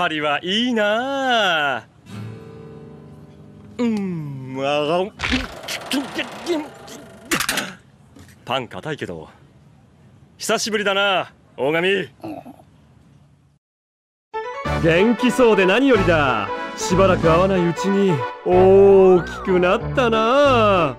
パリはいいな。うんあパン硬いけど。久しぶりだな大神。元気そうで何よりだ。しばらく会わないうちに大きくなったな。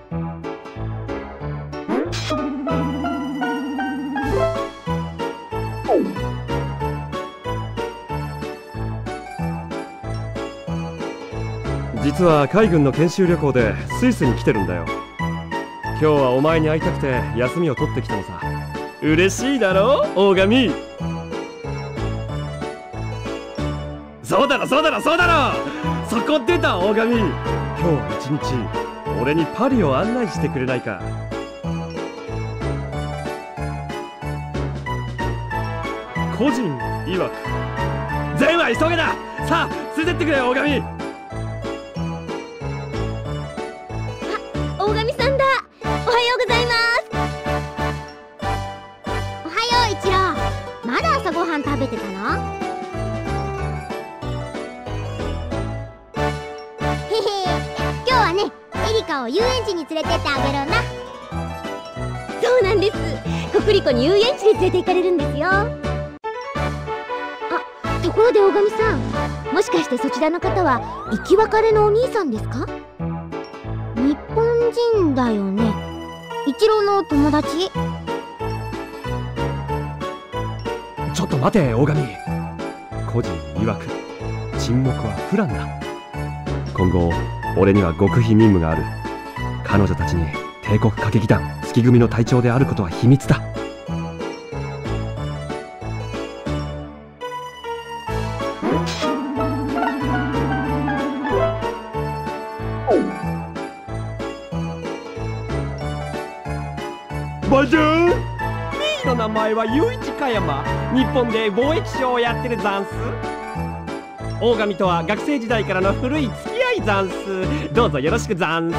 実は海軍の研修旅行でスイスに来てるんだよ。今日はお前に会いたくて休みを取ってきたのさ。嬉しいだろ？大神。そうだろそうだろそうだろ！そこ出た大神。今日は一日俺にパリを案内してくれないか。個人曰く。全は急げだ！さあ連れてってくれ大神。て行かれるんですよ。あところで大神さんもしかしてそちらの方は生き別れのお兄さんですか？日本人だよね。一郎の友達？ちょっと待て大神。個人曰く沈黙はフランだ。今後俺には極秘任務がある。彼女たちに帝国歌劇団月組の隊長であることは秘密だ。山日本で貿易商をやってるザンス大神とは学生時代からの古い付き合いザンスどうぞよろしくザンス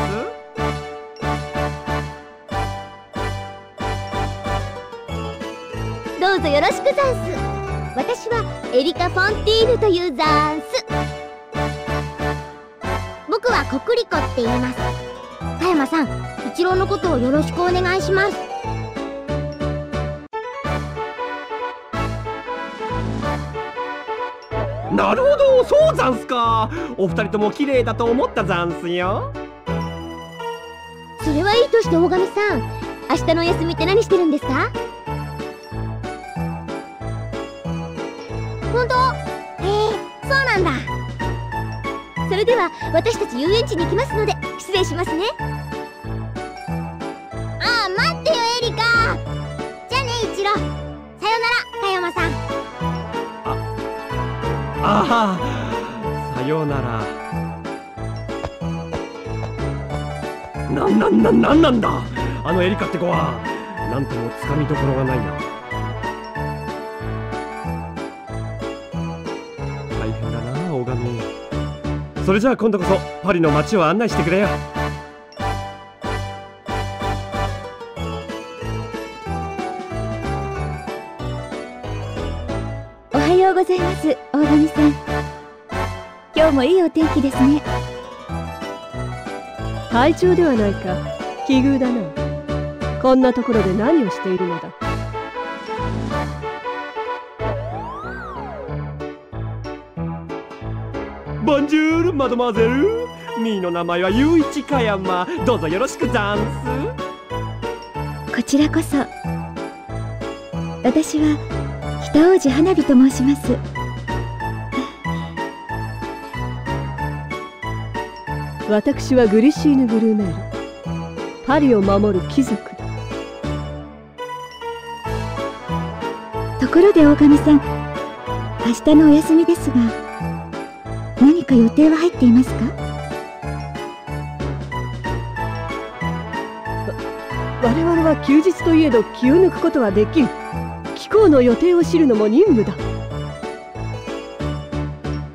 どうぞよろしくザンス私はエリカ・フォンティーヌというザンス僕はコクリコって言います。田山さん一郎のことをよろしくお願いします。なるほどそうザンスか。お二人とも綺麗だと思ったザンスよ。それはいいとして大神さん。明日のお休みって何してるんですか？本当？へえそうなんだ。それでは私たち遊園地に行きますので失礼しますね。ああ待ってよエリカ。じゃあね一郎。さよなら加山さん。ああさようなら。な、な、な、なんなんだ？あのエリカって子はなんともつかみどころがないな。大変だな大神。それじゃあ今度こそパリの街を案内してくれよもいいお天気ですね。隊長ではないか。奇遇だな。こんなところで何をしているのだ。ボンジュールマドマーゼルミーの名前は雄一香山どうぞよろしくこちらこそ。私は北王子花火と申します私はグリシーヌ・ブルーメール。パリを守る貴族だ。ところで大神さん明日のお休みですが何か予定は入っていますか？我々は休日といえど気を抜くことはできん。貴公の予定を知るのも任務だ。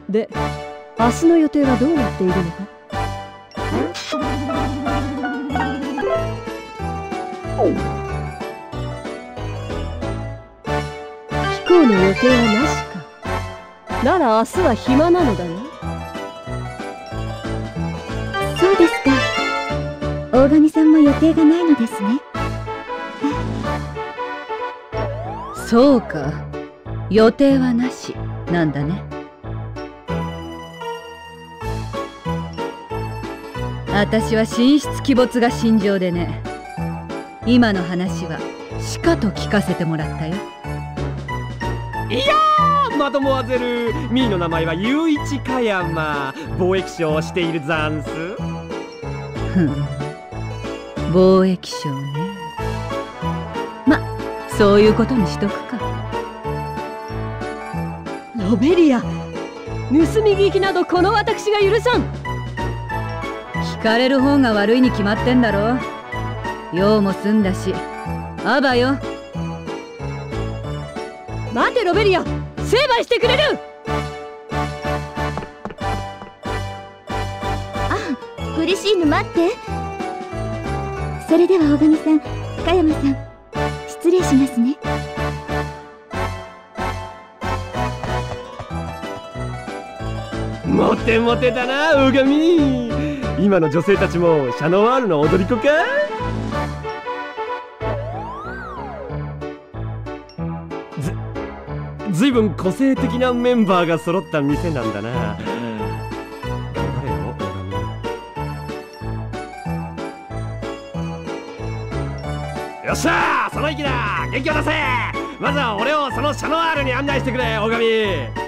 で明日の予定はどうなっているのか？貴公の予定はなしか。なら明日は暇なのだなそうですか。大神さんも予定がないのですね。そうか。予定はなしなんだね。私は神出鬼没が心情でね。今の話はしかと聞かせてもらったよいやーマドモアゼルミーの名前は雄一香山貿易商をしているザンスふん。貿易商ね。まそういうことにしとくか。ロベリア。盗み聞きなどこの私が許さん。聞かれる方が悪いに決まってんだろ用も済んだし。あばよ。待てロベリア。成敗してくれる。あ嬉しいの待って。それでは大神さん加山さん失礼しますね。モテモテだな大神。今の女性たちもシャノワールの踊り子か？ずいぶん個性的なメンバーが揃った店なんだな。よっしゃーその意気だ。元気を出せ。まずは俺をそのシャノワールに案内してくれ大神。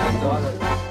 あ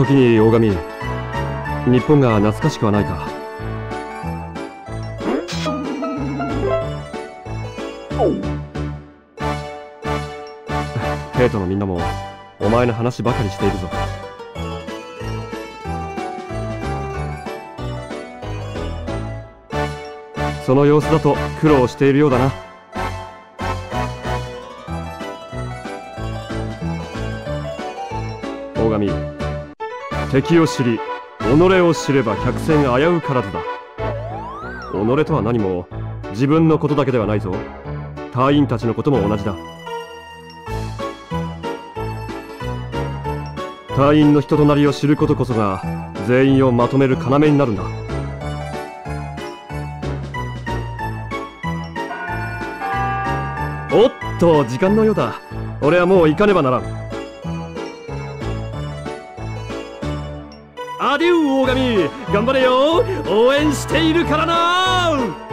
時に大神日本が懐かしくはないか。帝都のみんなもお前の話ばかりしているぞ。その様子だと苦労しているようだな。敵を知り己を知れば百戦危うからずだ。己とは何も自分のことだけではないぞ。隊員たちのことも同じだ。隊員の人となりを知ることこそが全員をまとめる要になるんだ。おっと時間のようだ。俺はもう行かねばならん。頑張れよ。応援しているからな。